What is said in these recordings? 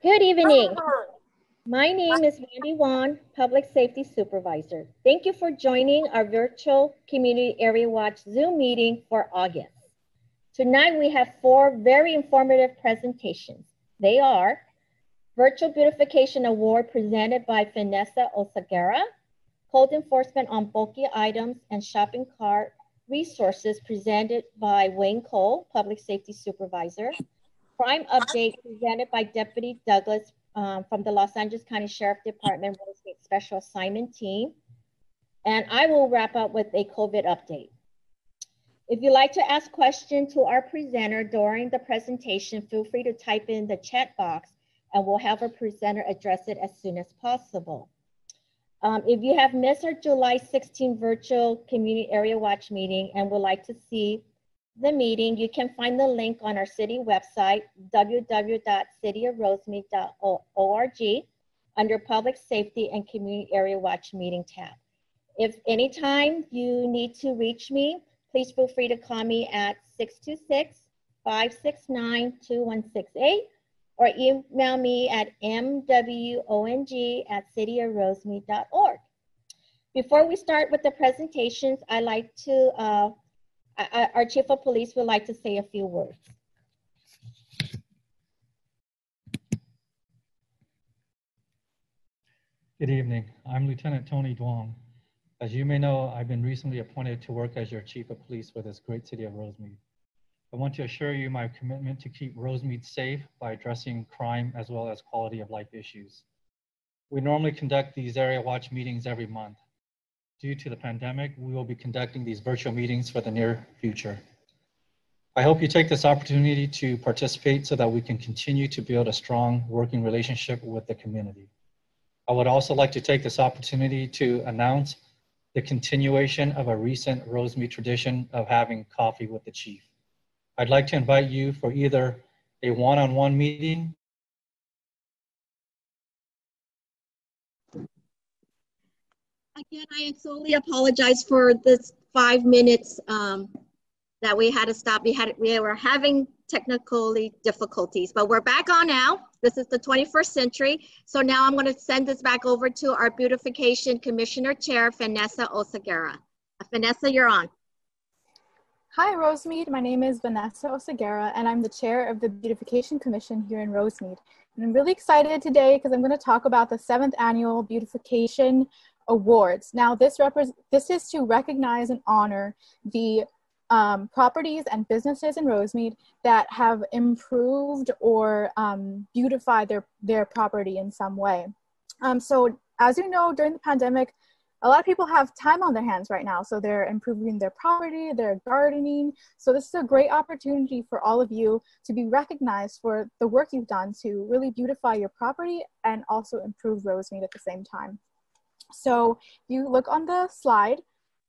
Good evening. My name is Wendy Wong, Public Safety Supervisor. Thank you for joining our virtual Community Area Watch Zoom meeting for August. Tonight we have four very informative presentations. They are Virtual Beautification Award presented by Vanessa Oseguera, Code Enforcement on Bulky Items and Shopping Cart Resources presented by Wayne Coe, Public Safety Supervisor, Crime Update presented by Deputy Douglas um, from the Los Angeles County Sheriff Department Real Estate Special Assignment Team. And I will wrap up with a COVID update. If you'd like to ask questions to our presenter during the presentation, feel free to type in the chat box and we'll have our presenter address it as soon as possible. Um, if you have missed our July 16 virtual community area watch meeting and would like to see the meeting, you can find the link on our city website, www.cityofrosemead.org under Public Safety and Community Area Watch Meeting tab. If anytime you need to reach me, please feel free to call me at 626-569-2168 or email me at mwong at cityofrosemead.org. Before we start with the presentations, I'd like to uh, our chief of police would like to say a few words. Good evening. I'm Lieutenant Tony Duong. As you may know, I've been recently appointed to work as your chief of police for this great city of Rosemead. I want to assure you my commitment to keep Rosemead safe by addressing crime as well as quality of life issues. We normally conduct these area watch meetings every month. Due to the pandemic, we will be conducting these virtual meetings for the near future. I hope you take this opportunity to participate so that we can continue to build a strong working relationship with the community. I would also like to take this opportunity to announce the continuation of a recent Rosemead tradition of having coffee with the chief. I'd like to invite you for either a one-on-one -on -one meeting Again, I solely apologize for this five minutes um, that we had to stop. We had we were having technically difficulties, but we're back on now. This is the 21st century. So now I'm going to send this back over to our beautification commissioner chair, Vanessa Oseguera. Vanessa, you're on. Hi, Rosemead. My name is Vanessa Oseguera, and I'm the chair of the Beautification Commission here in Rosemead. And I'm really excited today because I'm going to talk about the seventh annual Beautification awards. Now, this, this is to recognize and honor the um, properties and businesses in Rosemead that have improved or um, beautified their, their property in some way. Um, so as you know, during the pandemic, a lot of people have time on their hands right now. So they're improving their property, they're gardening. So this is a great opportunity for all of you to be recognized for the work you've done to really beautify your property and also improve Rosemead at the same time. So you look on the slide,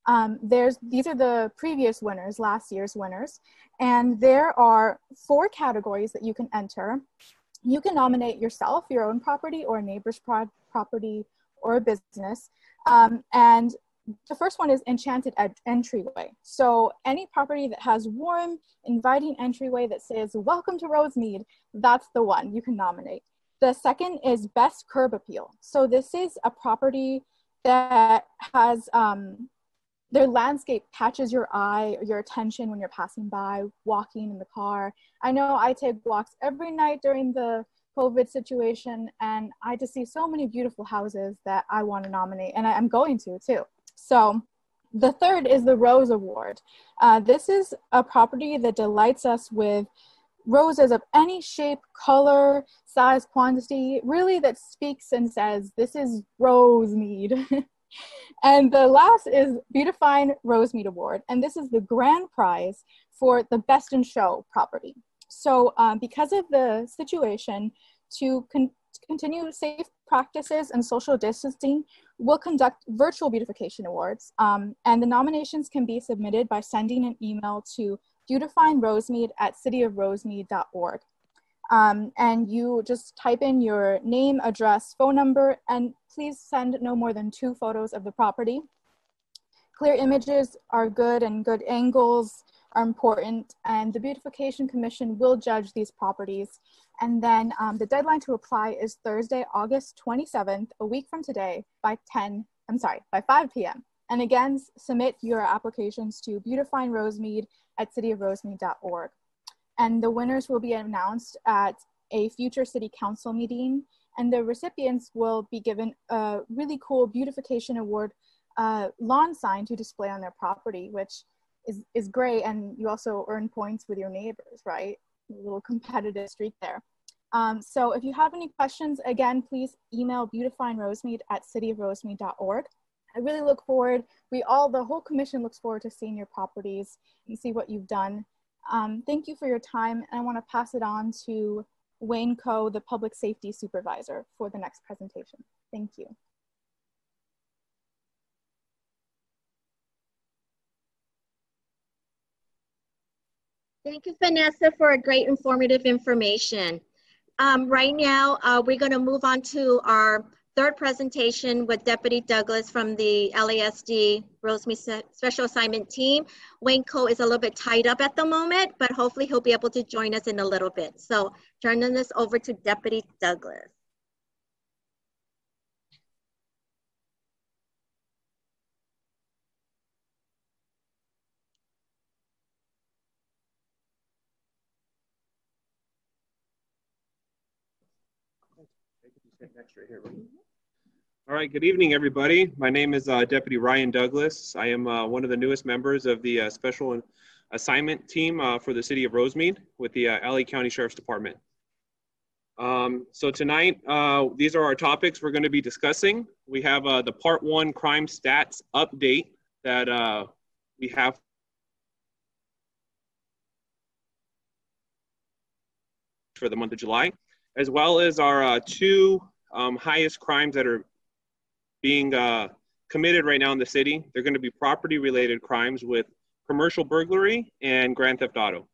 um, there's these are the previous winners, last year's winners, and there are four categories that you can enter. You can nominate yourself, your own property, or a neighbor's pro property, or a business. Um, and the first one is enchanted entryway. So any property that has warm, inviting entryway that says, welcome to Rosemead, that's the one you can nominate. The second is best curb appeal. So this is a property that has um, their landscape catches your eye, your attention when you're passing by, walking in the car. I know I take walks every night during the COVID situation, and I just see so many beautiful houses that I want to nominate, and I, am going to too. So, the third is the Rose Award. Uh, this is a property that delights us with roses of any shape, color, size, quantity, really that speaks and says, this is Rosemead. and the last is Beautifying Rosemead Award. And this is the grand prize for the best in show property. So um, because of the situation, to con continue safe practices and social distancing, we'll conduct virtual beautification awards. Um, and the nominations can be submitted by sending an email to beautifying Rosemead at cityofrosemead.org. Um, and you just type in your name, address, phone number, and please send no more than two photos of the property. Clear images are good and good angles are important and the Beautification Commission will judge these properties And then um, the deadline to apply is Thursday, August 27th, a week from today by 10, I'm sorry, by 5 p.m. And again, submit your applications to beautifying Rosemead at cityofrosemead.org. And the winners will be announced at a future city council meeting. And the recipients will be given a really cool beautification award uh, lawn sign to display on their property, which is, is great. And you also earn points with your neighbors, right? A little competitive streak there. Um, so if you have any questions, again, please email beautifyingrosemead at cityofrosemead.org. I really look forward, we all, the whole commission looks forward to seeing your properties and see what you've done. Um, thank you for your time. And I wanna pass it on to Wayne Coe, the Public Safety Supervisor for the next presentation. Thank you. Thank you, Vanessa, for a great informative information. Um, right now, uh, we're going to move on to our third presentation with Deputy Douglas from the LASD Rosemead Special Assignment Team. Wayne Coe is a little bit tied up at the moment, but hopefully he'll be able to join us in a little bit. So turning this over to Deputy Douglas. next right here. All right, good evening, everybody. My name is uh, Deputy Ryan Douglas. I am uh, one of the newest members of the uh, Special Assignment Team uh, for the City of Rosemead with the uh, LA County Sheriff's Department. Um, so tonight, uh, these are our topics we're going to be discussing. We have the Part 1 Crime Stats Update that we have for the month of July, as well as our two um, highest crimes that are being uh, committed right now in the city. They're going to be property related crimes with commercial burglary and grand theft auto.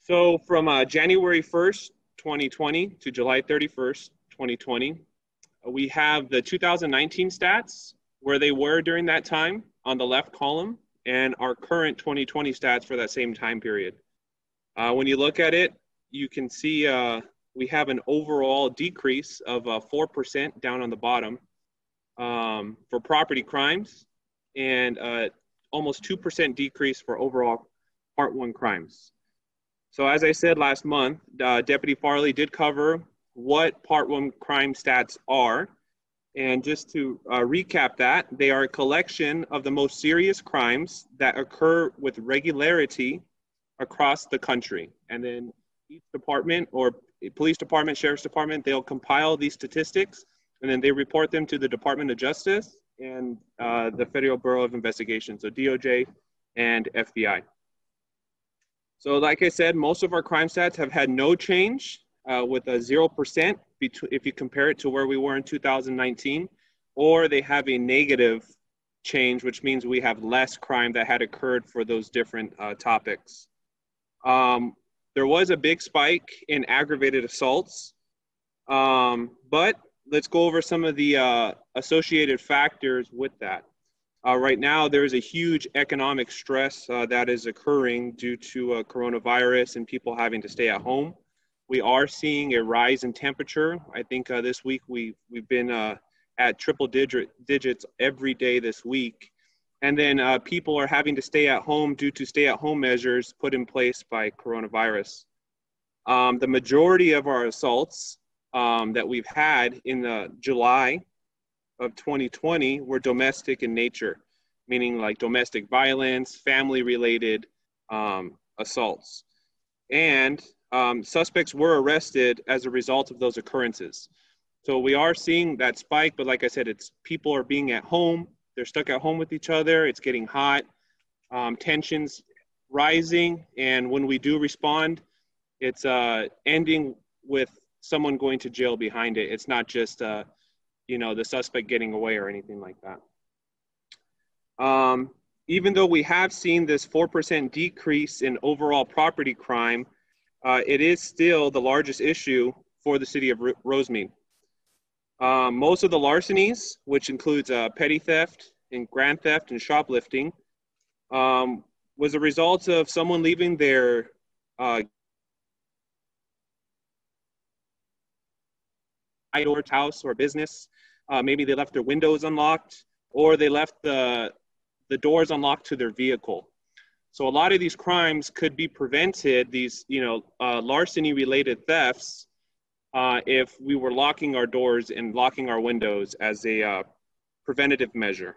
So from uh, January 1st, 2020 to July 31st, 2020, we have the 2019 stats where they were during that time on the left column and our current 2020 stats for that same time period. Uh, when you look at it, you can see uh, we have an overall decrease of uh, 4% down on the bottom um, for property crimes and uh, almost 2% decrease for overall part one crimes. So as I said last month, uh, Deputy Farley did cover what part one crime stats are. And just to uh, recap that, they are a collection of the most serious crimes that occur with regularity across the country. And then each department or police department, sheriff's department, they'll compile these statistics and then they report them to the Department of Justice and uh, the Federal Bureau of Investigation, so DOJ and FBI. So like I said, most of our crime stats have had no change uh, with a 0% if you compare it to where we were in 2019, or they have a negative change, which means we have less crime that had occurred for those different uh, topics. Um, there was a big spike in aggravated assaults, um, but let's go over some of the uh, associated factors with that. Uh, right now, there is a huge economic stress uh, that is occurring due to uh, coronavirus and people having to stay at home. We are seeing a rise in temperature. I think uh, this week we, we've been uh, at triple digit, digits every day this week. And then uh, people are having to stay at home due to stay at home measures put in place by coronavirus. Um, the majority of our assaults um, that we've had in the July of 2020 were domestic in nature, meaning like domestic violence, family related um, assaults. And um, suspects were arrested as a result of those occurrences. So we are seeing that spike, but like I said, it's people are being at home they're stuck at home with each other. It's getting hot. Um, tensions rising. And when we do respond, it's uh, ending with someone going to jail behind it. It's not just, uh, you know, the suspect getting away or anything like that. Um, even though we have seen this 4% decrease in overall property crime, uh, it is still the largest issue for the city of Rosemead. Um, most of the larcenies, which includes uh, petty theft and grand theft and shoplifting, um, was a result of someone leaving their uh, or house or business. Uh, maybe they left their windows unlocked or they left the, the doors unlocked to their vehicle. So a lot of these crimes could be prevented, these, you know, uh, larceny related thefts uh, if we were locking our doors and locking our windows as a uh, preventative measure.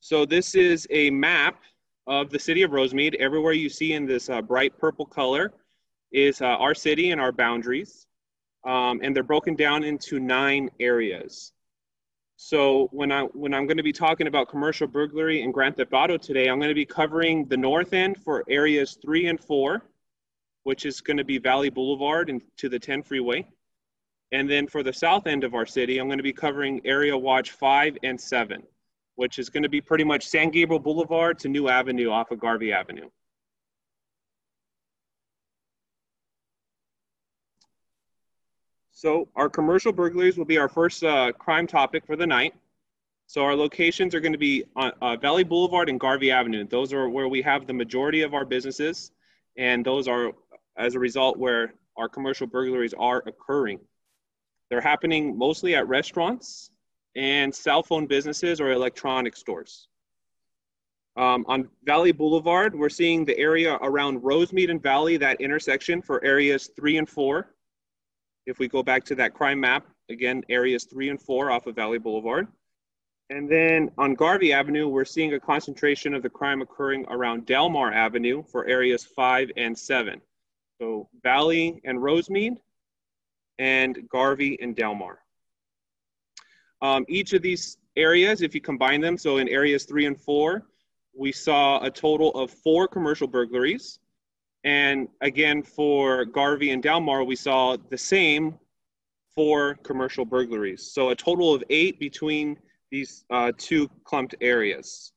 So this is a map of the city of Rosemead. Everywhere you see in this uh, bright purple color is uh, our city and our boundaries. Um, and they're broken down into nine areas. So when I when I'm going to be talking about commercial burglary and grand theft auto today, I'm going to be covering the north end for areas three and four, which is going to be Valley Boulevard and to the 10 freeway. And then for the south end of our city, I'm going to be covering area watch five and seven, which is going to be pretty much San Gabriel Boulevard to New Avenue off of Garvey Avenue. So our commercial burglaries will be our first uh, crime topic for the night. So our locations are going to be on uh, Valley Boulevard and Garvey Avenue. Those are where we have the majority of our businesses, and those are, as a result, where our commercial burglaries are occurring. They're happening mostly at restaurants and cell phone businesses or electronic stores. Um, on Valley Boulevard, we're seeing the area around Rosemead and Valley, that intersection for areas three and four. If we go back to that crime map, again, areas three and four off of Valley Boulevard. And then on Garvey Avenue, we're seeing a concentration of the crime occurring around Delmar Avenue for areas five and seven. So Valley and Rosemead and Garvey and Delmar. Um, each of these areas, if you combine them, so in areas three and four, we saw a total of four commercial burglaries. And again, for Garvey and Delmar, we saw the same four commercial burglaries. So a total of eight between these uh, two clumped areas.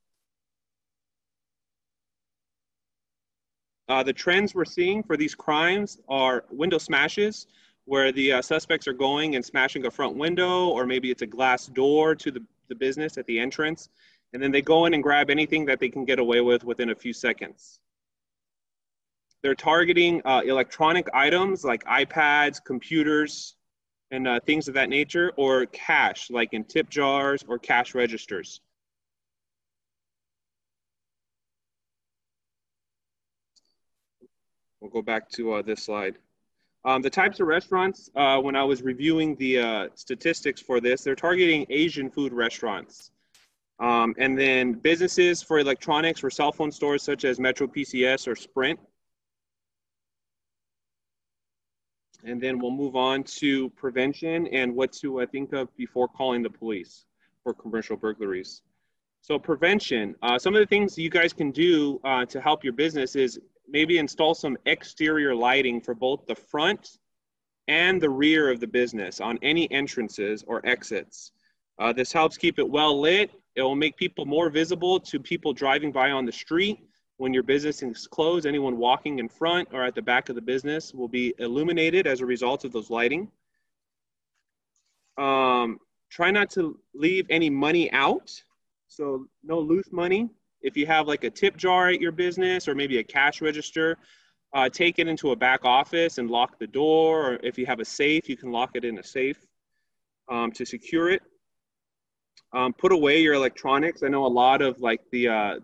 Uh, the trends we're seeing for these crimes are window smashes, where the uh, suspects are going and smashing a front window, or maybe it's a glass door to the, the business at the entrance. And then they go in and grab anything that they can get away with within a few seconds. They're targeting uh, electronic items like iPads, computers, and uh, things of that nature, or cash, like in tip jars or cash registers. We'll go back to uh, this slide. Um, the types of restaurants, uh, when I was reviewing the uh, statistics for this, they're targeting Asian food restaurants. Um, and then businesses for electronics or cell phone stores such as Metro PCS or Sprint. And then we'll move on to prevention and what to uh, think of before calling the police for commercial burglaries. So prevention, uh, some of the things you guys can do uh, to help your business is maybe install some exterior lighting for both the front and the rear of the business on any entrances or exits. Uh, this helps keep it well lit. It will make people more visible to people driving by on the street. When your business is closed, anyone walking in front or at the back of the business will be illuminated as a result of those lighting. Um, try not to leave any money out. So no loose money if you have like a tip jar at your business or maybe a cash register, uh, take it into a back office and lock the door. Or if you have a safe, you can lock it in a safe um, to secure it. Um, put away your electronics. I know a lot of like the uh,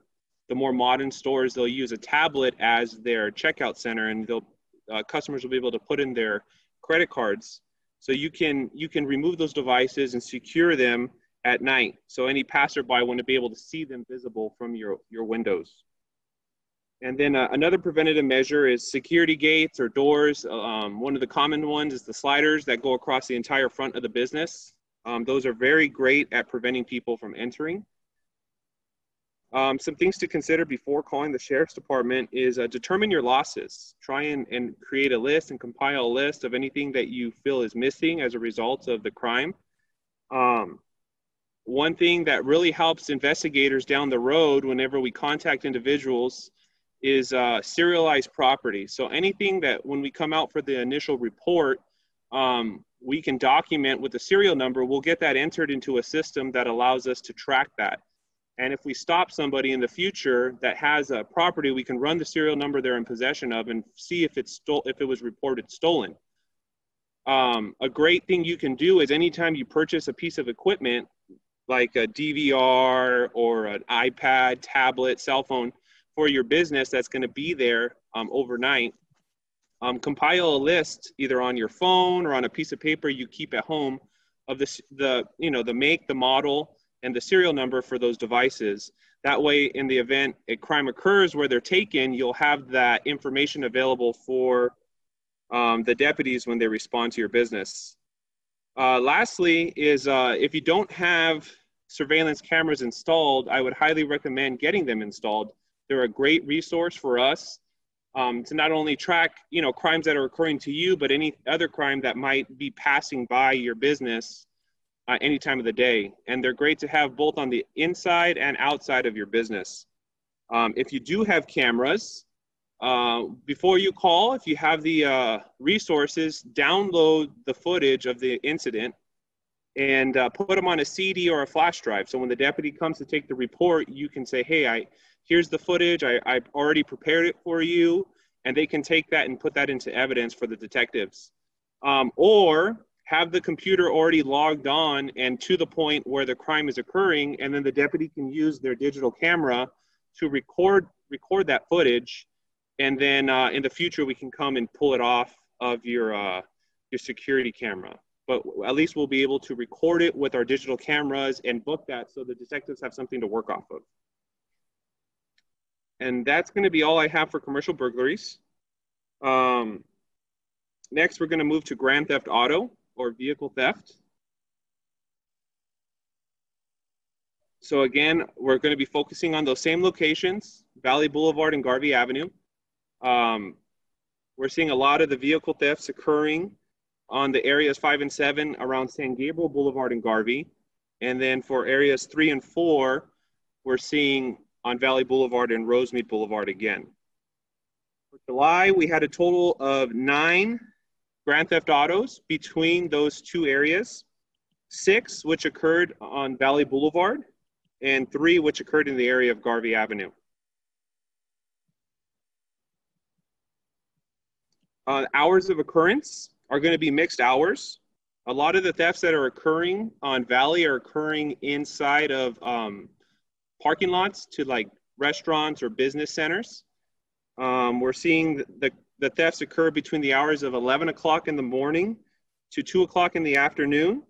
the more modern stores they'll use a tablet as their checkout center, and they'll uh, customers will be able to put in their credit cards. So you can you can remove those devices and secure them at night. So any passerby wouldn't be able to see them visible from your, your windows. And then uh, another preventative measure is security gates or doors. Um, one of the common ones is the sliders that go across the entire front of the business. Um, those are very great at preventing people from entering. Um, some things to consider before calling the sheriff's department is uh, determine your losses. Try and, and create a list and compile a list of anything that you feel is missing as a result of the crime. Um, one thing that really helps investigators down the road whenever we contact individuals is uh, serialized property. So anything that when we come out for the initial report, um, we can document with the serial number, we'll get that entered into a system that allows us to track that. And if we stop somebody in the future that has a property, we can run the serial number they're in possession of and see if it's stole, if it was reported stolen. Um, a great thing you can do is anytime you purchase a piece of equipment, like a DVR or an iPad, tablet, cell phone for your business that's going to be there um, overnight, um, compile a list either on your phone or on a piece of paper you keep at home of the, the you know the make, the model, and the serial number for those devices. That way, in the event a crime occurs where they're taken, you'll have that information available for um, the deputies when they respond to your business. Uh, lastly, is uh, if you don't have surveillance cameras installed, I would highly recommend getting them installed. They're a great resource for us um, to not only track, you know, crimes that are occurring to you, but any other crime that might be passing by your business uh, any time of the day. And they're great to have both on the inside and outside of your business. Um, if you do have cameras, uh, before you call, if you have the uh, resources, download the footage of the incident and uh, put them on a CD or a flash drive. So when the deputy comes to take the report, you can say, hey, I, here's the footage. I, I've already prepared it for you. And they can take that and put that into evidence for the detectives. Um, or have the computer already logged on and to the point where the crime is occurring. And then the deputy can use their digital camera to record, record that footage and then uh, in the future we can come and pull it off of your uh, your security camera. But at least we'll be able to record it with our digital cameras and book that so the detectives have something to work off of. And that's going to be all I have for commercial burglaries. Um, next, we're going to move to grand theft auto or vehicle theft. So again, we're going to be focusing on those same locations, Valley Boulevard and Garvey Avenue. Um, we're seeing a lot of the vehicle thefts occurring on the areas five and seven around San Gabriel Boulevard and Garvey. And then for areas three and four, we're seeing on Valley Boulevard and Rosemead Boulevard again. For July, we had a total of nine grand theft autos between those two areas, six which occurred on Valley Boulevard, and three which occurred in the area of Garvey Avenue. Uh, hours of occurrence are going to be mixed hours. A lot of the thefts that are occurring on Valley are occurring inside of um, parking lots to like restaurants or business centers. Um, we're seeing the, the, the thefts occur between the hours of 11 o'clock in the morning to 2 o'clock in the afternoon.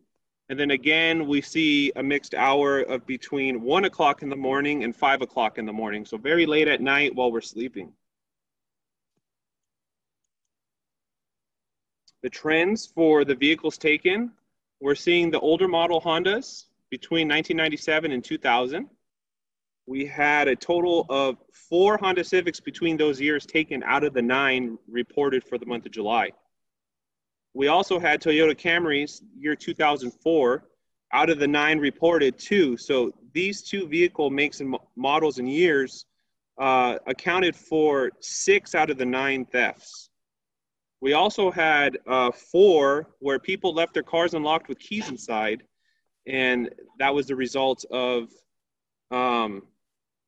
And then again, we see a mixed hour of between 1 o'clock in the morning and 5 o'clock in the morning. So very late at night while we're sleeping. The trends for the vehicles taken, we're seeing the older model Hondas between 1997 and 2000. We had a total of four Honda Civics between those years taken out of the nine reported for the month of July. We also had Toyota Camrys year 2004 out of the nine reported two. So these two vehicle makes and models and years uh, accounted for six out of the nine thefts. We also had uh, four where people left their cars unlocked with keys inside, and that was the result of um,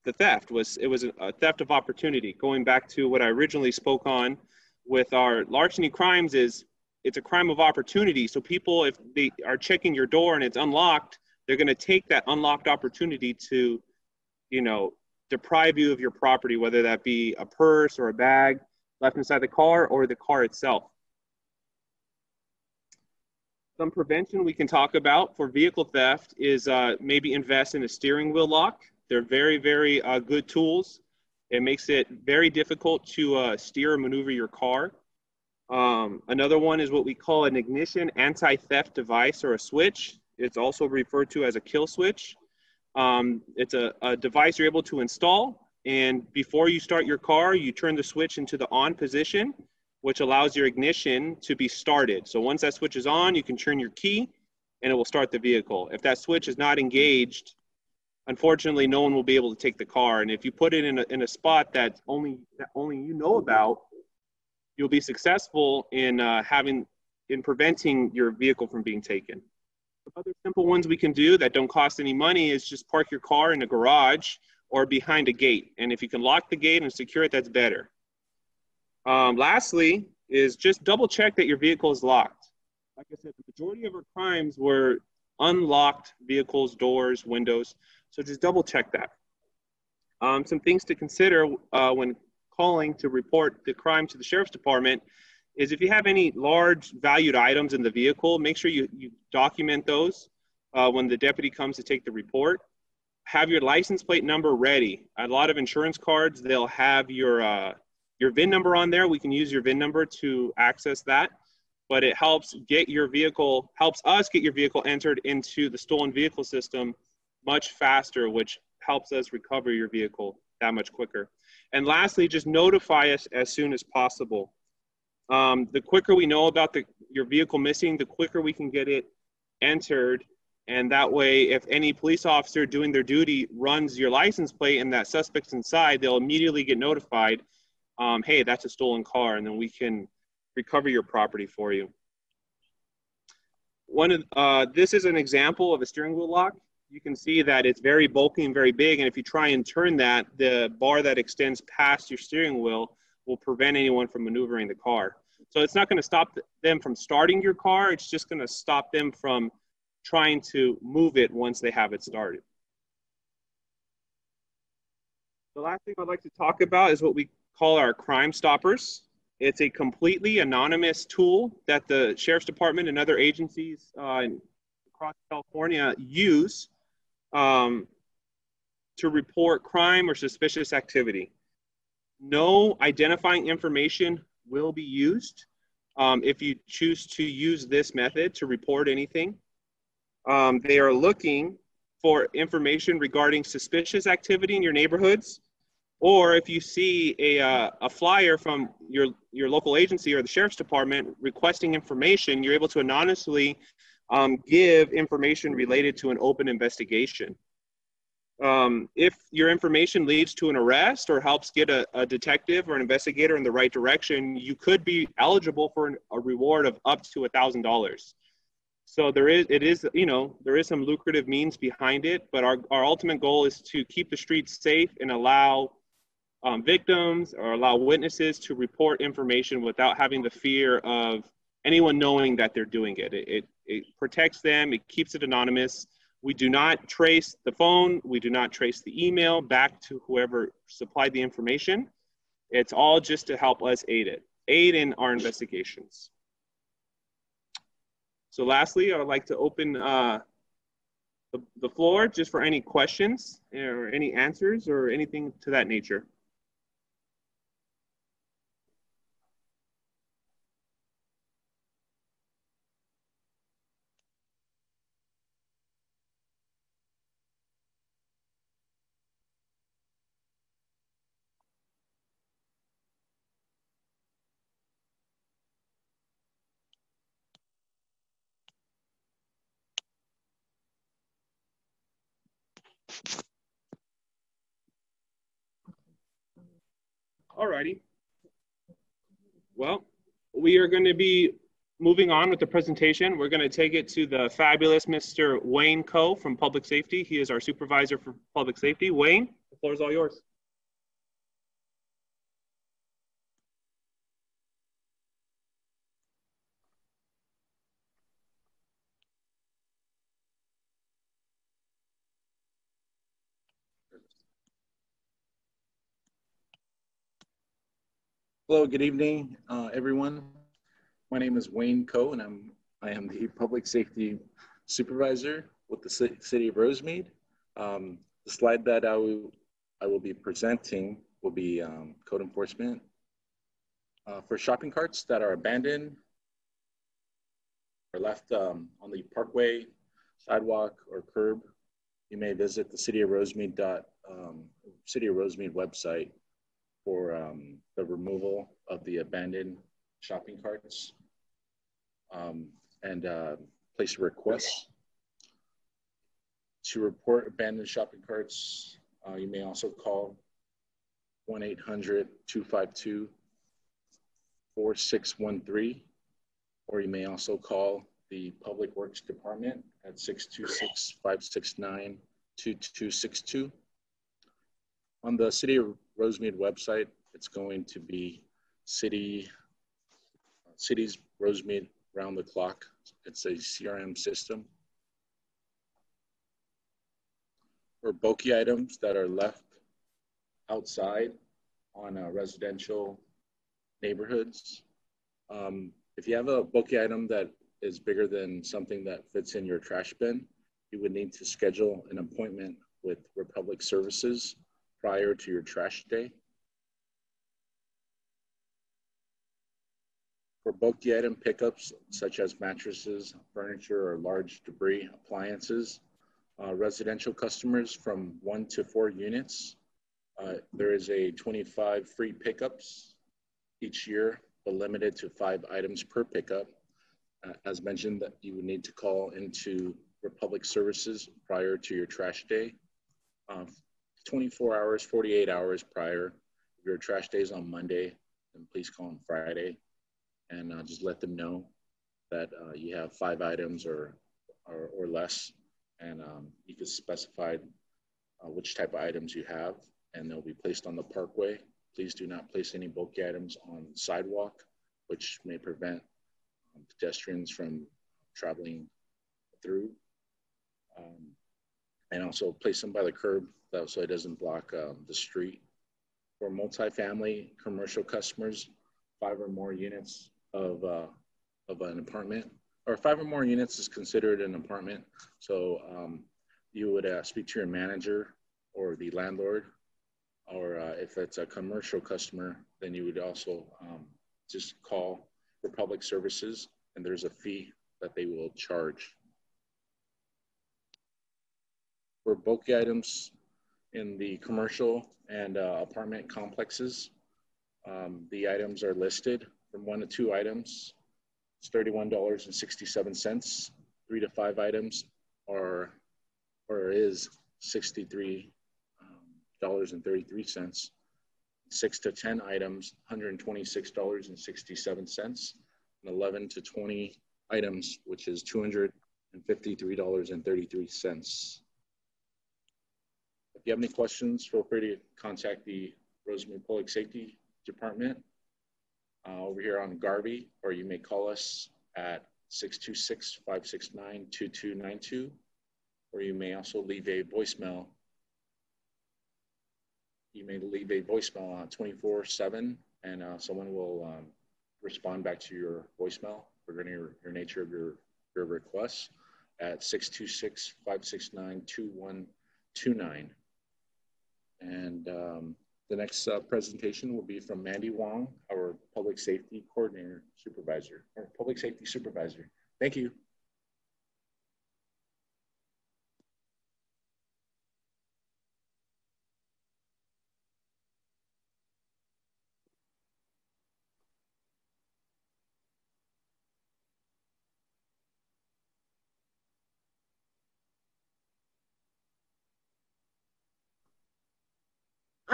the theft. Was it was a theft of opportunity? Going back to what I originally spoke on with our larceny crimes is it's a crime of opportunity. So people, if they are checking your door and it's unlocked, they're going to take that unlocked opportunity to, you know, deprive you of your property, whether that be a purse or a bag left inside the car or the car itself. Some prevention we can talk about for vehicle theft is uh, maybe invest in a steering wheel lock. They're very, very uh, good tools. It makes it very difficult to uh, steer or maneuver your car. Um, another one is what we call an ignition anti-theft device or a switch. It's also referred to as a kill switch. Um, it's a, a device you're able to install and before you start your car, you turn the switch into the on position, which allows your ignition to be started. So once that switch is on, you can turn your key and it will start the vehicle. If that switch is not engaged, unfortunately, no one will be able to take the car. And if you put it in a, in a spot that only, that only you know about, you'll be successful in uh, having, in preventing your vehicle from being taken. Other simple ones we can do that don't cost any money is just park your car in a garage or behind a gate. And if you can lock the gate and secure it, that's better. Um, lastly, is just double check that your vehicle is locked. like I said, the majority of our crimes were unlocked vehicles, doors, windows. So just double check that. Um, some things to consider uh, when calling to report the crime to the sheriff's department is if you have any large valued items in the vehicle, make sure you, you document those uh, when the deputy comes to take the report. Have your license plate number ready. A lot of insurance cards, they'll have your, uh, your VIN number on there. We can use your VIN number to access that, but it helps get your vehicle, helps us get your vehicle entered into the stolen vehicle system much faster, which helps us recover your vehicle that much quicker. And lastly, just notify us as soon as possible. Um, the quicker we know about the, your vehicle missing, the quicker we can get it entered. And that way, if any police officer doing their duty runs your license plate and that suspect's inside, they'll immediately get notified, um, hey, that's a stolen car, and then we can recover your property for you. One of, uh, this is an example of a steering wheel lock you can see that it's very bulky and very big. And if you try and turn that, the bar that extends past your steering wheel will prevent anyone from maneuvering the car. So it's not going to stop them from starting your car. It's just going to stop them from trying to move it once they have it started. The last thing I'd like to talk about is what we call our Crime Stoppers. It's a completely anonymous tool that the Sheriff's Department and other agencies uh, across California use um, to report crime or suspicious activity. No identifying information will be used um, if you choose to use this method to report anything. Um, they are looking for information regarding suspicious activity in your neighborhoods, or if you see a, uh, a flyer from your, your local agency or the sheriff's department requesting information, you're able to anonymously um, give information related to an open investigation. Um, if your information leads to an arrest or helps get a, a, detective or an investigator in the right direction, you could be eligible for an, a reward of up to thousand dollars. So there is, it is, you know, there is some lucrative means behind it, but our, our ultimate goal is to keep the streets safe and allow um, victims or allow witnesses to report information without having the fear of anyone knowing that they're doing it. It, it, it protects them, it keeps it anonymous. We do not trace the phone, we do not trace the email back to whoever supplied the information. It's all just to help us aid it, aid in our investigations. So lastly, I would like to open uh, the, the floor just for any questions or any answers or anything to that nature. All righty. Well, we are going to be moving on with the presentation. We're going to take it to the fabulous Mr. Wayne Coe from Public Safety. He is our supervisor for Public Safety. Wayne, the floor is all yours. Hello, good evening, uh, everyone. My name is Wayne Coe, and I'm I am the public safety supervisor with the city of Rosemead. Um, the slide that I will I will be presenting will be um, code enforcement uh, for shopping carts that are abandoned or left um, on the parkway, sidewalk, or curb. You may visit the city of Rosemead dot um, city of Rosemead website for um, the removal of the abandoned shopping carts um, and uh, place a request. To report abandoned shopping carts, uh, you may also call 1 800 252 4613, or you may also call the Public Works Department at 626 569 2262. On the City of Rosemead website, it's going to be city, cities Rosemead round the clock It's a CRM system. For bulky items that are left outside on uh, residential neighborhoods, um, if you have a bulky item that is bigger than something that fits in your trash bin, you would need to schedule an appointment with Republic Services prior to your trash day. For bulky item pickups, such as mattresses, furniture, or large debris appliances, uh, residential customers from one to four units, uh, there is a 25 free pickups each year, but limited to five items per pickup. Uh, as mentioned, that you would need to call into Republic Services prior to your trash day. Uh, 24 hours, 48 hours prior. If your trash day is on Monday, then please call on Friday and uh, just let them know that uh, you have five items or, or, or less. And um, you can specify uh, which type of items you have and they'll be placed on the parkway. Please do not place any bulky items on sidewalk, which may prevent um, pedestrians from traveling through. Um, and also place them by the curb so it doesn't block um, the street. For multifamily commercial customers, five or more units of, uh, of an apartment, or five or more units is considered an apartment. So um, you would uh, speak to your manager or the landlord, or uh, if it's a commercial customer, then you would also um, just call Republic Services and there's a fee that they will charge. For bulky items in the commercial and uh, apartment complexes. Um, the items are listed from one to two items. It's $31.67. Three to five items are or is $63.33. Um, Six to 10 items, $126.67. And 11 to 20 items, which is $253.33 you have any questions, feel free to contact the Rosemead Public Safety Department uh, over here on Garvey, or you may call us at 626-569-2292, or you may also leave a voicemail. You may leave a voicemail on 24-7, and uh, someone will um, respond back to your voicemail regarding your, your nature of your, your request at 626-569-2129. And um, the next uh, presentation will be from Mandy Wong, our Public Safety Coordinator Supervisor, or Public Safety Supervisor. Thank you.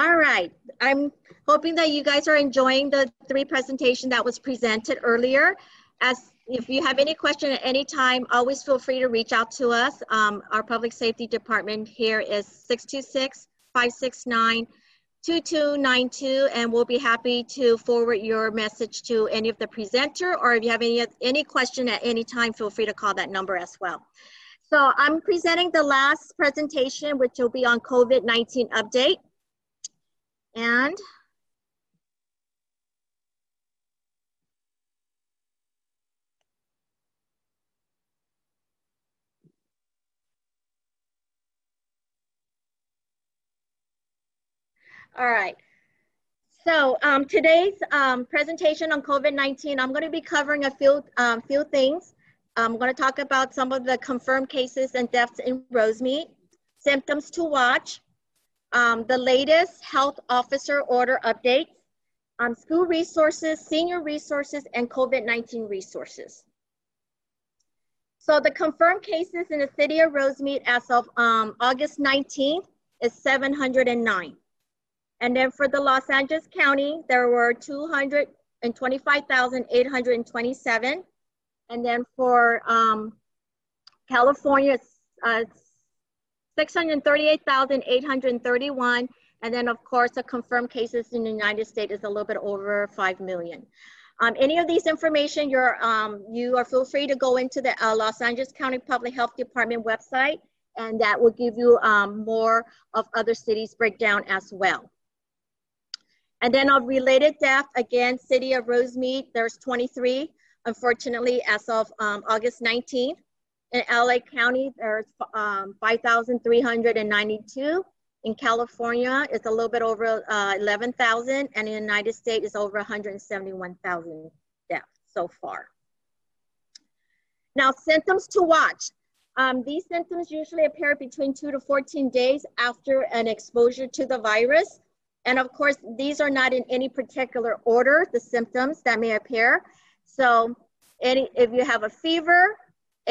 All right. I'm hoping that you guys are enjoying the three presentation that was presented earlier. As if you have any question at any time, always feel free to reach out to us. Um, our public safety department here is 626-569-2292, and we'll be happy to forward your message to any of the presenter, or if you have any, any question at any time, feel free to call that number as well. So I'm presenting the last presentation, which will be on COVID-19 update. And All right. So um, today's um, presentation on COVID-19, I'm going to be covering a few, um, few things. I'm going to talk about some of the confirmed cases and deaths in Rosemead, symptoms to watch, um, the latest health officer order updates, um, school resources, senior resources, and COVID-19 resources. So the confirmed cases in the city of Rosemead as of um, August 19th is 709. And then for the Los Angeles County, there were 225,827. And then for um, California, uh, 638,831. And then of course, the confirmed cases in the United States is a little bit over 5 million. Um, any of these information, you're, um, you are feel free to go into the uh, Los Angeles County Public Health Department website, and that will give you um, more of other cities breakdown as well. And then on related death, again, City of Rosemead, there's 23, unfortunately, as of um, August 19th. In LA County, there's um, 5,392. In California, it's a little bit over uh, 11,000, and in the United States, it's over 171,000 deaths so far. Now, symptoms to watch. Um, these symptoms usually appear between two to 14 days after an exposure to the virus. And of course, these are not in any particular order, the symptoms that may appear. So any, if you have a fever,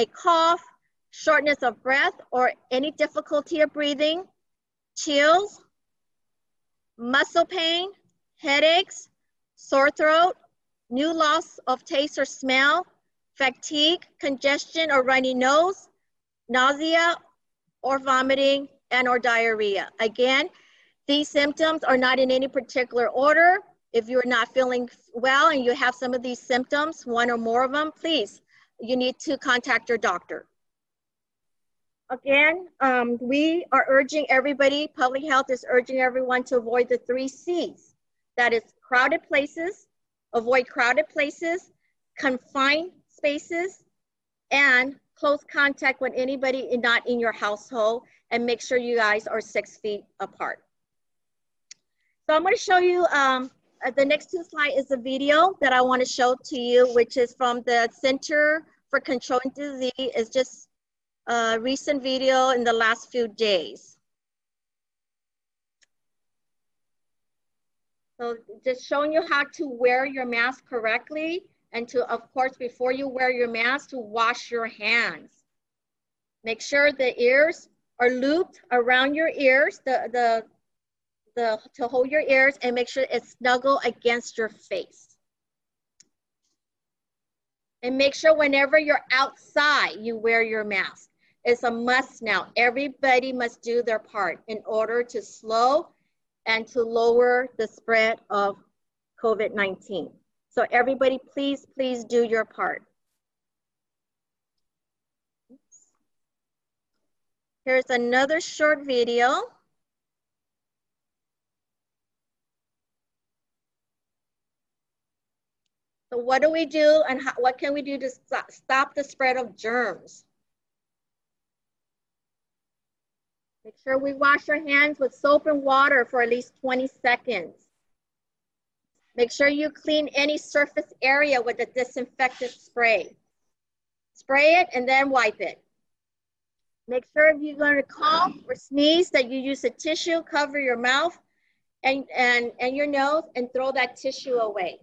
a cough, shortness of breath, or any difficulty of breathing, chills, muscle pain, headaches, sore throat, new loss of taste or smell, fatigue, congestion or runny nose, nausea or vomiting, and or diarrhea. Again, these symptoms are not in any particular order. If you're not feeling well and you have some of these symptoms, one or more of them, please, you need to contact your doctor. Again, um, we are urging everybody, public health is urging everyone to avoid the three C's. That is crowded places, avoid crowded places, confined spaces, and close contact with anybody not in your household, and make sure you guys are six feet apart. So I'm gonna show you, um, uh, the next two slides is a video that I wanna show to you, which is from the Center for Controlling Disease. It's just a recent video in the last few days. So just showing you how to wear your mask correctly and to, of course, before you wear your mask, to wash your hands. Make sure the ears are looped around your ears, the, the, the, to hold your ears and make sure it's snuggle against your face. And make sure whenever you're outside, you wear your mask. It's a must now. Everybody must do their part in order to slow and to lower the spread of COVID-19. So everybody, please, please do your part. Here's another short video. So what do we do and how, what can we do to stop the spread of germs? Make sure we wash our hands with soap and water for at least 20 seconds. Make sure you clean any surface area with a disinfectant spray. Spray it and then wipe it. Make sure if you're going to cough or sneeze that you use a tissue, cover your mouth and, and, and your nose and throw that tissue away.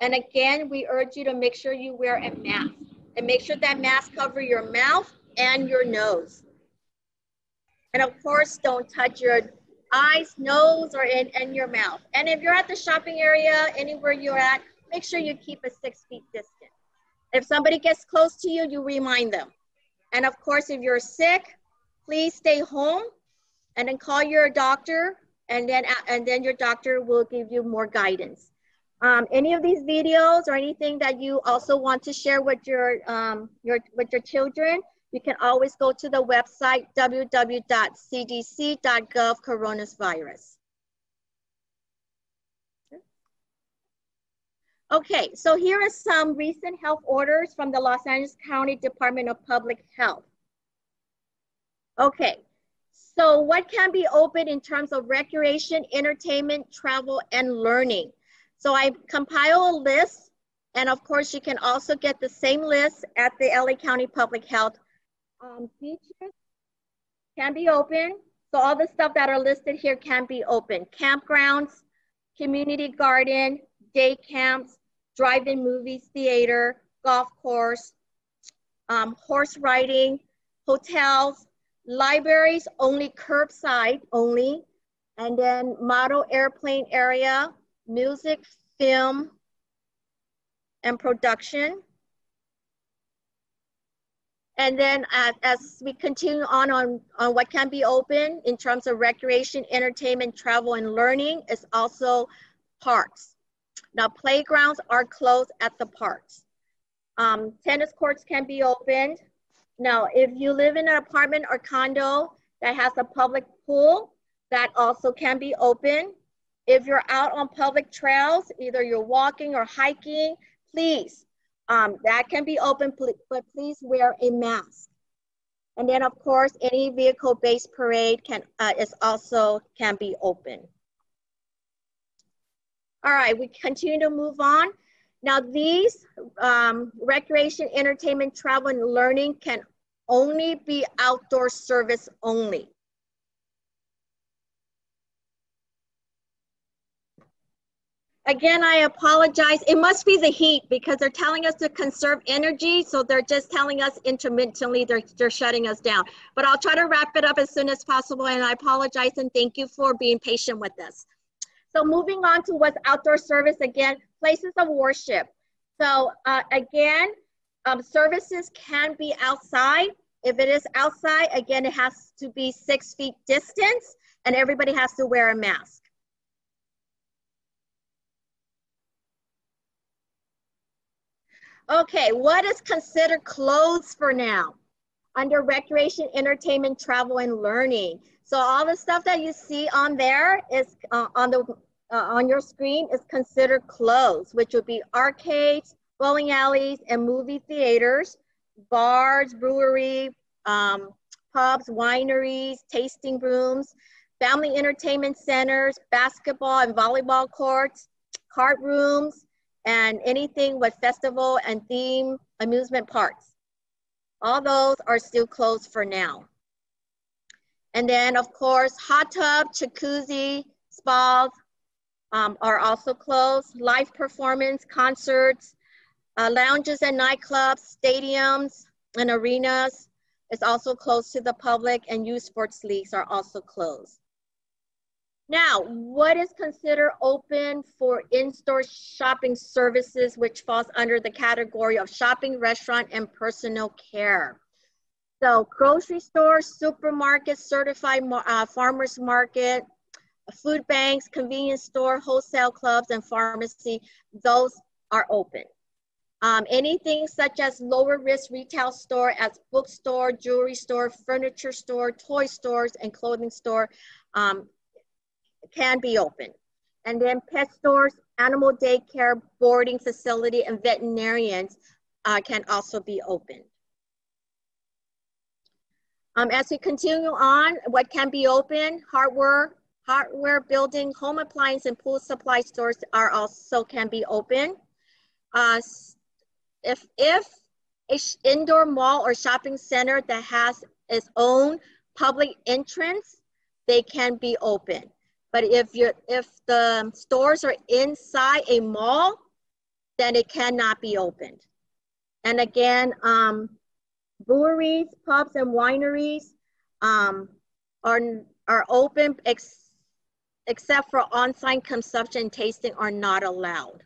And again, we urge you to make sure you wear a mask and make sure that mask cover your mouth and your nose. And of course, don't touch your eyes, nose, or in, in your mouth. And if you're at the shopping area, anywhere you're at, make sure you keep a six feet distance. If somebody gets close to you, you remind them. And of course, if you're sick, please stay home and then call your doctor and then, and then your doctor will give you more guidance. Um, any of these videos or anything that you also want to share with your, um, your, with your children, you can always go to the website www.cdc.gov coronavirus. Okay, so here are some recent health orders from the Los Angeles County Department of Public Health. Okay, so what can be open in terms of recreation, entertainment, travel, and learning? So I compile a list, and of course you can also get the same list at the LA County Public Health um, beaches can be open. So all the stuff that are listed here can be open. Campgrounds, community garden, day camps, drive-in movies, theater, golf course, um, horse riding, hotels, libraries only curbside only, and then model airplane area, music, film, and production. And then uh, as we continue on, on on what can be open in terms of recreation, entertainment, travel, and learning is also parks. Now, playgrounds are closed at the parks. Um, tennis courts can be opened. Now, if you live in an apartment or condo that has a public pool, that also can be open. If you're out on public trails, either you're walking or hiking, please, um, that can be open, but please wear a mask. And then of course, any vehicle-based parade can uh, is also can be open. All right, we continue to move on. Now these um, recreation, entertainment, travel, and learning can only be outdoor service only. Again, I apologize. It must be the heat because they're telling us to conserve energy. So they're just telling us intermittently they're, they're shutting us down. But I'll try to wrap it up as soon as possible. And I apologize and thank you for being patient with us. So moving on to what's outdoor service again, places of worship. So uh, again, um, services can be outside. If it is outside, again, it has to be six feet distance and everybody has to wear a mask. Okay, what is considered closed for now? Under recreation, entertainment, travel, and learning. So all the stuff that you see on there is uh, on the uh, on your screen is considered closed, which would be arcades, bowling alleys, and movie theaters, bars, brewery, um, pubs, wineries, tasting rooms, family entertainment centers, basketball and volleyball courts, card rooms, and anything with festival and theme amusement parks. All those are still closed for now. And then of course, hot tub, jacuzzi, spas um, are also closed. Live performance, concerts, uh, lounges and nightclubs, stadiums and arenas is also closed to the public and youth sports leagues are also closed. Now, what is considered open for in-store shopping services, which falls under the category of shopping, restaurant, and personal care? So grocery stores, supermarkets, certified uh, farmers market, food banks, convenience store, wholesale clubs, and pharmacy, those are open. Um, anything such as lower risk retail store as bookstore, jewelry store, furniture store, toy stores, and clothing store, um, can be open. And then pet stores, animal daycare, boarding facility, and veterinarians uh, can also be opened. Um, as we continue on, what can be open? Hardware, hardware building, home appliance, and pool supply stores are also can be open. Uh, if if a indoor mall or shopping center that has its own public entrance, they can be open. But if you if the stores are inside a mall, then it cannot be opened. And again, um, breweries, pubs, and wineries um, are are open ex except for on-site consumption and tasting are not allowed.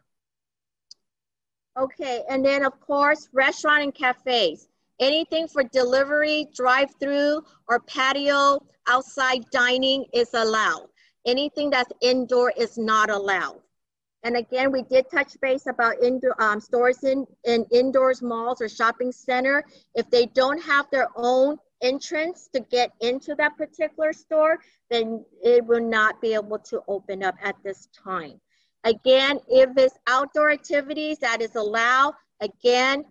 Okay, and then of course, restaurant and cafes. Anything for delivery, drive-through, or patio outside dining is allowed. Anything that's indoor is not allowed. And again, we did touch base about indoor um, stores in, in indoors malls or shopping center. If they don't have their own entrance to get into that particular store, then it will not be able to open up at this time. Again, if it's outdoor activities that is allowed, again,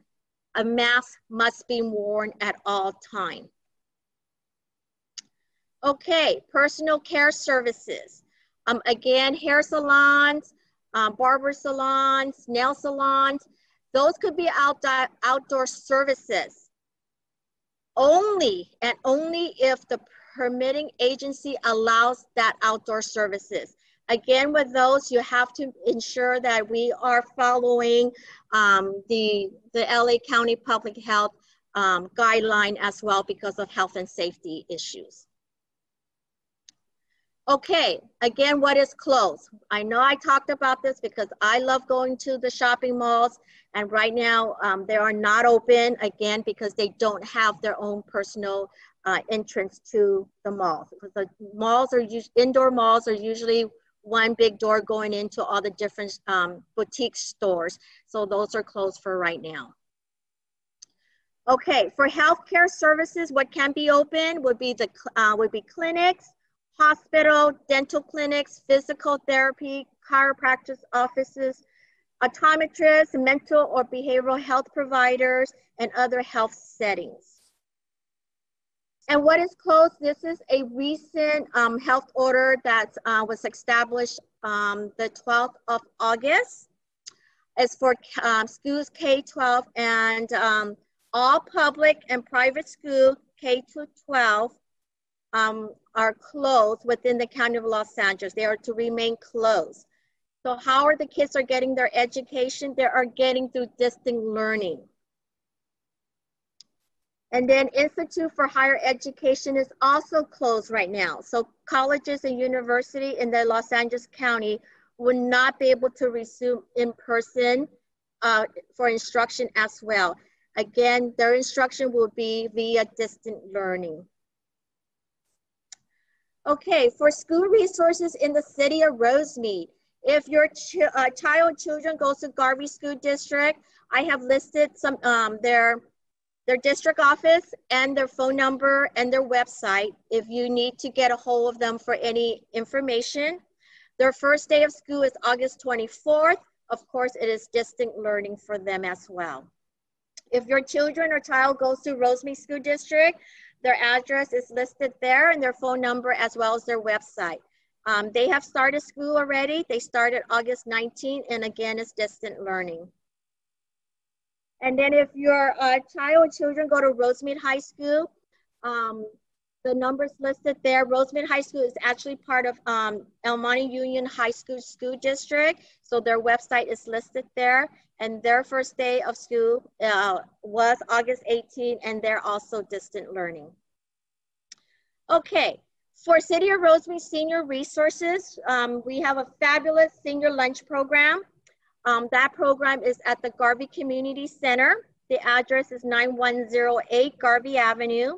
a mask must be worn at all times. Okay, personal care services. Um, again, hair salons, um, barber salons, nail salons, those could be outdoor, services. Only and only if the permitting agency allows that outdoor services. Again, with those, you have to ensure that we are following um, the, the LA County Public Health um, guideline as well because of health and safety issues. Okay, again, what is closed? I know I talked about this because I love going to the shopping malls and right now um, they are not open again because they don't have their own personal uh, entrance to the malls. Because the malls are, indoor malls are usually one big door going into all the different um, boutique stores. So those are closed for right now. Okay, for healthcare services, what can be open would be the uh, would be clinics, hospital, dental clinics, physical therapy, chiropractic offices, optometrists, mental or behavioral health providers, and other health settings. And what is closed? This is a recent um, health order that uh, was established um, the 12th of August. It's for um, schools K-12 and um, all public and private school K-12 um, are closed within the County of Los Angeles. They are to remain closed. So how are the kids are getting their education? They are getting through distant learning. And then Institute for Higher Education is also closed right now. So colleges and university in the Los Angeles County will not be able to resume in person uh, for instruction as well. Again, their instruction will be via distant learning. Okay, for school resources in the city of Rosemead, if your ch uh, child children goes to Garvey School District, I have listed some um, their their district office and their phone number and their website if you need to get a hold of them for any information. Their first day of school is August 24th. Of course, it is distant learning for them as well. If your children or child goes to Rosemead School District, their address is listed there and their phone number as well as their website. Um, they have started school already. They started August 19 and again it's distant learning. And then if your uh, child or children go to Rosemead High School, um, the numbers listed there, Rosemead High School is actually part of um, El Monte Union High School School District. So their website is listed there. And their first day of school uh, was August 18 and they're also distant learning. Okay, for City of Rosemead Senior Resources, um, we have a fabulous senior lunch program. Um, that program is at the Garvey Community Center. The address is 9108 Garvey Avenue.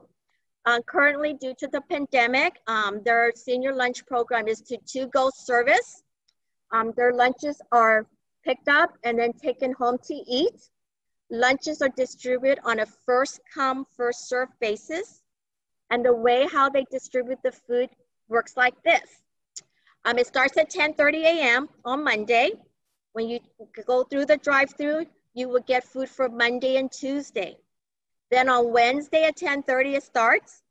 Uh, currently, due to the pandemic, um, their senior lunch program is to to-go service. Um, their lunches are picked up and then taken home to eat. Lunches are distributed on a first come, first serve basis. And the way how they distribute the food works like this. Um, it starts at 10.30 a.m. on Monday. When you go through the drive-through, you will get food for Monday and Tuesday. Then on Wednesday at 10.30 it starts.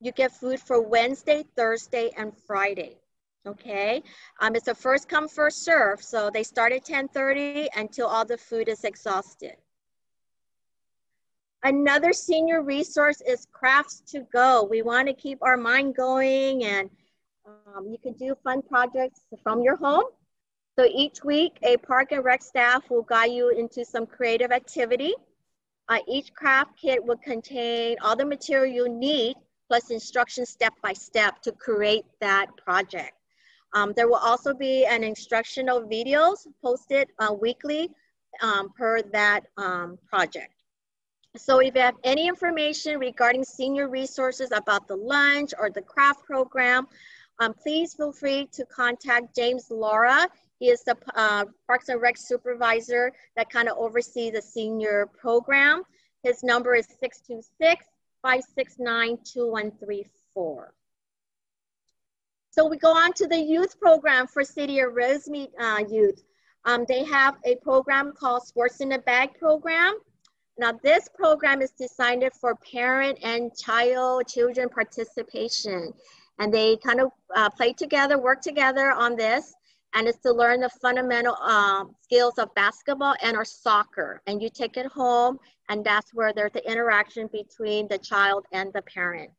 You get food for Wednesday, Thursday, and Friday. Okay, um, it's a first come, first serve. So they start at 10.30 until all the food is exhausted. Another senior resource is Crafts to Go. We want to keep our mind going and um, you can do fun projects from your home. So each week, a park and rec staff will guide you into some creative activity. Uh, each craft kit will contain all the material you need, plus instructions step by step to create that project. Um, there will also be an instructional videos posted uh, weekly um, per that um, project. So if you have any information regarding senior resources about the lunch or the craft program, um, please feel free to contact James Laura. He is the uh, Parks and Rec supervisor that kind of oversees the senior program. His number is 626-569-2134. So we go on to the youth program for City of Rosemead uh, youth. Um, they have a program called Sports in a Bag program. Now this program is designed for parent and child children participation. And they kind of uh, play together, work together on this and it's to learn the fundamental um, skills of basketball and or soccer. And you take it home, and that's where there's the interaction between the child and the parent.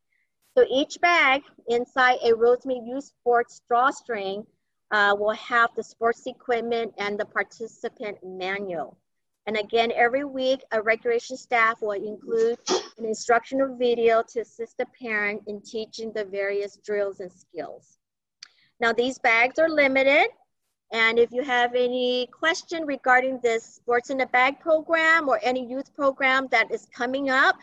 So each bag inside a Rosemead Youth Sports drawstring uh, will have the sports equipment and the participant manual. And again, every week, a recreation staff will include an instructional video to assist the parent in teaching the various drills and skills. Now, these bags are limited, and if you have any question regarding this Sports in a Bag program or any youth program that is coming up,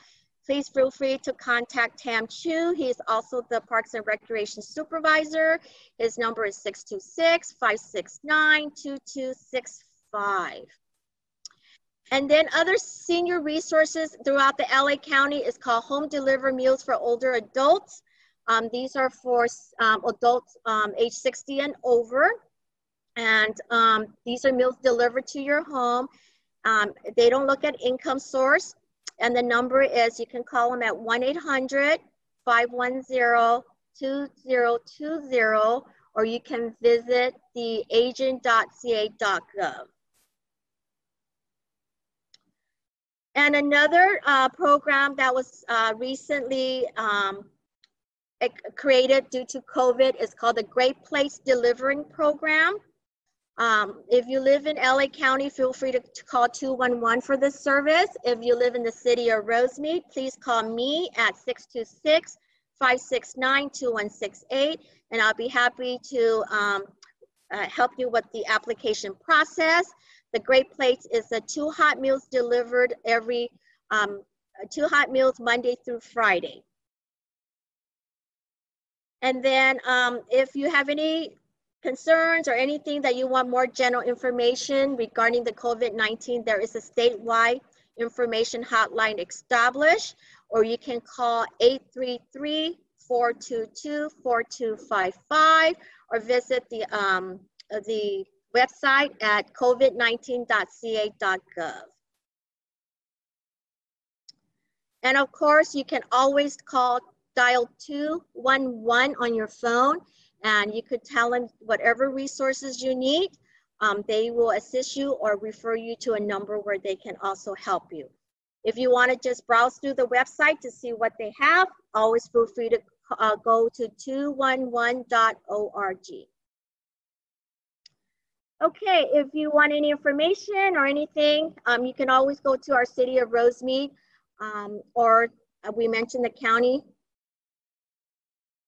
please feel free to contact Tam Chu. He is also the Parks and Recreation Supervisor. His number is 626-569-2265. And then other senior resources throughout the LA County is called Home Deliver Meals for Older Adults. Um, these are for um, adults um, age 60 and over. And um, these are meals delivered to your home. Um, they don't look at income source. And the number is, you can call them at 1-800-510-2020, or you can visit the aging.ca.gov. And another uh, program that was uh, recently um, created due to COVID is called the Great Plates Delivering Program. Um, if you live in LA County, feel free to, to, call 211 for this service. If you live in the city of Rosemead, please call me at 626-569-2168, and I'll be happy to um, uh, help you with the application process. The Great Plates is a two hot meals delivered every, um, two hot meals Monday through Friday. And then um, if you have any concerns or anything that you want more general information regarding the COVID-19, there is a statewide information hotline established, or you can call 833-422-4255 or visit the, um, the website at covid19.ca.gov. And of course, you can always call dial 211 on your phone and you could tell them whatever resources you need. Um, they will assist you or refer you to a number where they can also help you. If you want to just browse through the website to see what they have, always feel free to uh, go to 211.org. Okay, if you want any information or anything, um, you can always go to our City of Rosemead um, or uh, we mentioned the county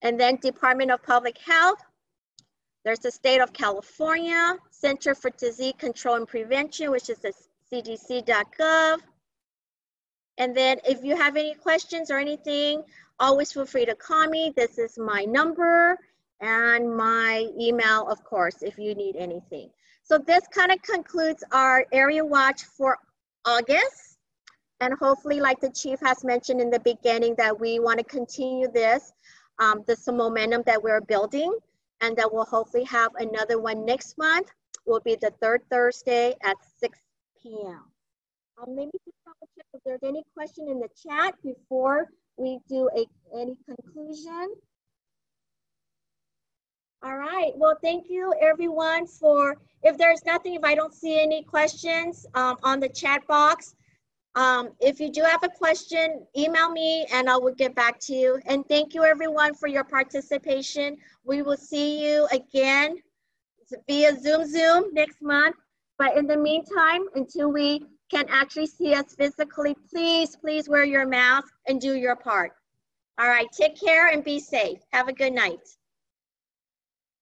and then Department of Public Health. There's the State of California, Center for Disease Control and Prevention, which is the cdc.gov. And then if you have any questions or anything, always feel free to call me. This is my number and my email, of course, if you need anything. So this kind of concludes our area watch for August. And hopefully, like the chief has mentioned in the beginning, that we want to continue this um, this momentum that we're building and that we'll hopefully have another one next month will be the third Thursday at 6 p.m. Um, maybe just double check if there's any question in the chat before we do a, any conclusion. All right, well, thank you everyone for, if there's nothing, if I don't see any questions um, on the chat box, um, if you do have a question, email me and I will get back to you. And thank you everyone for your participation. We will see you again via Zoom Zoom next month. But in the meantime, until we can actually see us physically, please, please wear your mask and do your part. All right, take care and be safe. Have a good night.